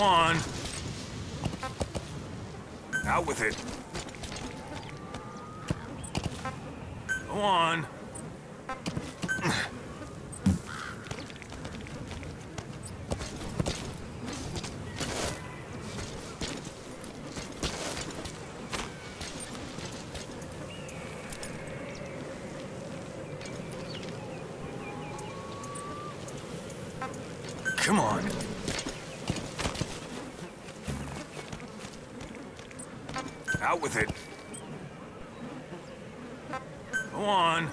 On. Out with it. Go on. Come on. Out with it. Go on.